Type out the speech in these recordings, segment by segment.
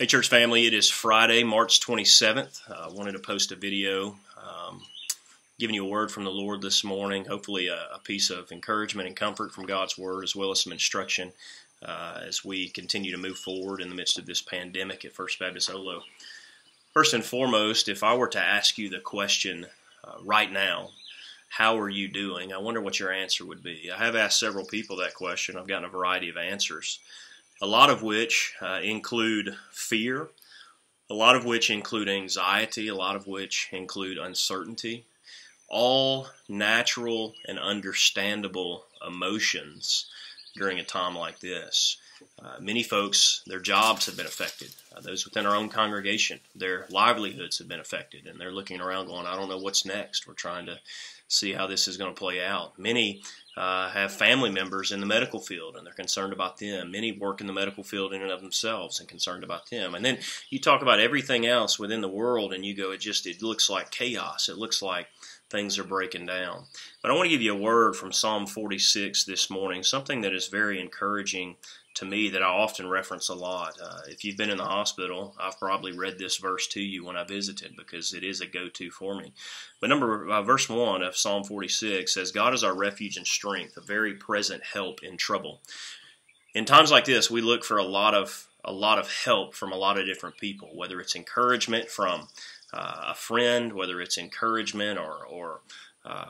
Hey, church family, it is Friday, March 27th. I uh, wanted to post a video um, giving you a word from the Lord this morning, hopefully, a, a, piece of encouragement and comfort from God's Word, as well as some instruction uh, as we continue to move forward in the midst of this pandemic at First Baptist Oloh. First and foremost, if I were to ask you the question uh, right now, how are you doing? I wonder what your answer would be. I have asked several people that question. I've gotten a variety of answers a lot of which uh, include fear, a lot of which include anxiety, a lot of which include uncertainty. All natural and understandable emotions during a time like this. Uh, many folks, their jobs have been affected. Uh, those within our own congregation, their livelihoods have been affected, and they're looking around going, I don't know what's next. We're trying to see how this is going to play out. Many uh, have family members in the medical field and they're concerned about them. Many work in the medical field in and of themselves and concerned about them. And then you talk about everything else within the world and you go, it just it looks like chaos. It looks like things are breaking down. But I want to give you a word from Psalm 46 this morning, something that is very encouraging to me that I often reference a lot. Uh, if you've been in the hospital, I've probably read this verse to you when I visited because it is a go-to for me. But number uh, verse one of Psalm 46 says, "God is our refuge and strength, a very present help in trouble." In times like this, we look for a lot of a lot of help from a lot of different people, whether it's encouragement from uh, a friend, whether it's encouragement or or uh,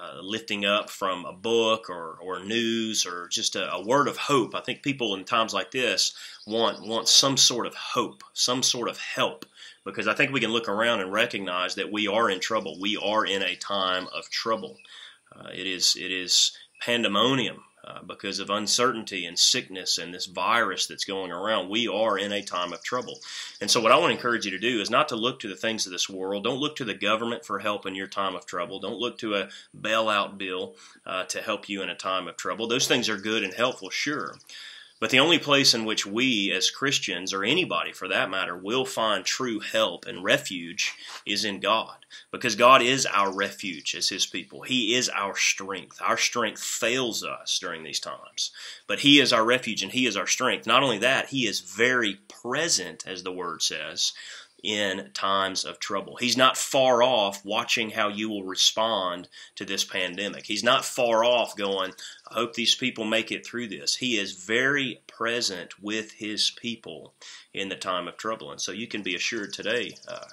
uh, lifting up from a book or, or news or just a, a, word of hope. I think people in times like this want want some sort of hope, some sort of help, because I think we can look around and recognize that we are in trouble. We are in a time of trouble. Uh, it is it is pandemonium uh, because of uncertainty and sickness and this virus that's going around. We are in a time of trouble. And so, what I want to encourage you to do is not to look to the things of this world. Don't look to the government for help in your time of trouble. Don't look to a bailout bill uh, to help you in a time of trouble. Those things are good and helpful, sure. But the only place in which we as Christians, or anybody for that matter, will find true help and refuge is in God. Because God is our refuge as His people. He is our strength. Our strength fails us during these times. But He is our refuge and He is our strength. Not only that, He is very present, as the Word says, in times of trouble. He's not far off watching how you will respond to this pandemic. He's not far off going, I hope these people make it through this. He is very present with his people in the time of trouble. And so you can be assured today, uh,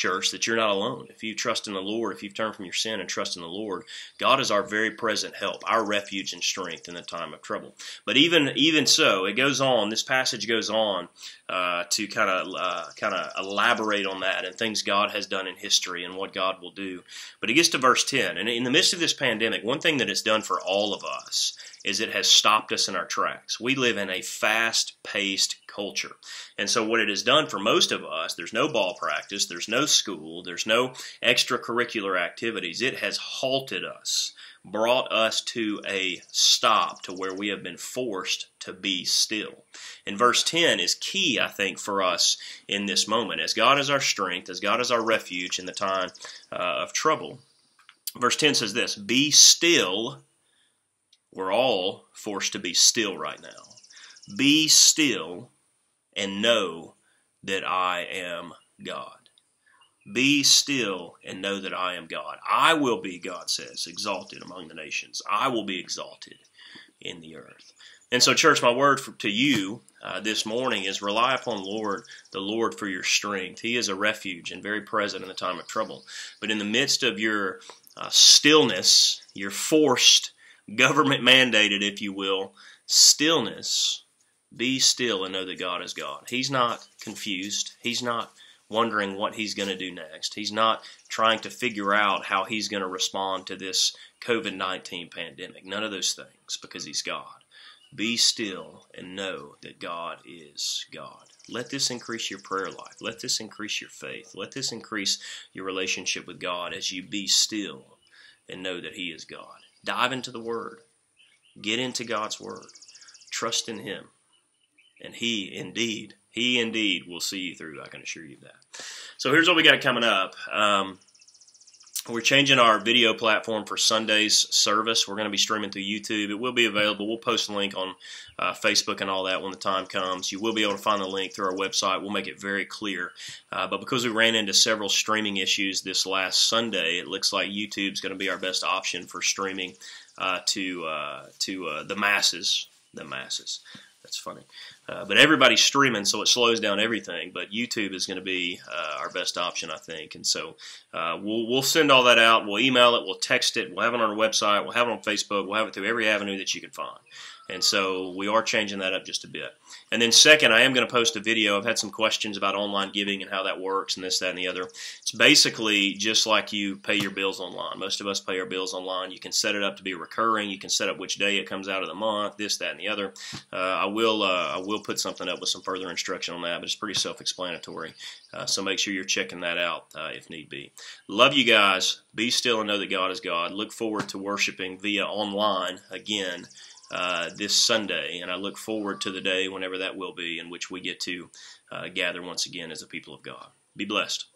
church, that you're not alone. If you trust in the Lord, if you've turned from your sin and trust in the Lord, God is our very present help, our refuge and strength in the time of trouble. But even even so, it goes on. This passage goes on uh, to kind of uh, kind of elaborate on that and things God has done in history and what God will do. But it gets to verse ten, and in the midst of this pandemic, one thing that it's done for all of us is it has stopped us in our tracks. We live in a fast-paced culture. And so what it has done for most of us, there's no ball practice, there's no school, there's no extracurricular activities. It has halted us, brought us to a stop to where we have been forced to be still. And verse 10 is key, I think, for us in this moment. As God is our strength, as God is our refuge in the time uh, of trouble. Verse 10 says this Be still we're all forced to be still right now. Be still and know that I am God. Be still and know that I am God. I will be, God says, exalted among the nations. I will be exalted in the earth. And so, church, my word for, to you uh, this morning is rely upon Lord, the Lord for your strength. He is a refuge and very present in the time of trouble. But in the midst of your uh, stillness, your forced government mandated, if you will, stillness. Be still and know that God is God. He's not confused. He's not wondering what he's going to do next. He's not trying to figure out how he's going to respond to this COVID 19 pandemic. None of those things because he's God. Be still and know that God is God. Let this increase your prayer life. Let this increase your faith. Let this increase your relationship with God as you be still and know that He is God. Dive into the Word. Get into God's Word. Trust in Him. And He indeed, He indeed will see you through. I can assure you of that. So here's what we got coming up. Um, we're changing our video platform for Sunday's service. We're going to be streaming through YouTube. It will be available. We'll post a link on uh, Facebook and all that when the time comes. You will be able to find the link through our website. We'll make it very clear. Uh, but because we ran into several streaming issues this last Sunday, it looks like YouTube's going to be our best option for streaming uh, to uh, to uh, the masses. The masses. That's funny. Uh, but everybody's streaming, so it slows down everything. But YouTube is going to be uh, our best option, I think. And so uh, we'll we'll send all that out. We'll email it. We'll text it. We'll have it on our website. We'll have it on Facebook. We'll have it through every avenue that you can find. And so we are changing that up just a bit. And then second, I am going to post a video. I've had some questions about online giving and how that works and this, that, and the other. It's basically just like you pay your bills online. Most of us pay our bills online. You can set it up to be recurring. You can set up which day it comes out of the month, this, that, and the other. Uh, I will uh, I will put something up with some further instruction on that, but it's pretty self-explanatory. Uh, so make sure you're checking that out uh, if need be. Love you guys. Be still and know that God is God. Look forward to worshiping via online again uh, this Sunday, and I look forward to the day, whenever that will be, in which we get to uh, gather once again as a people of God. Be blessed.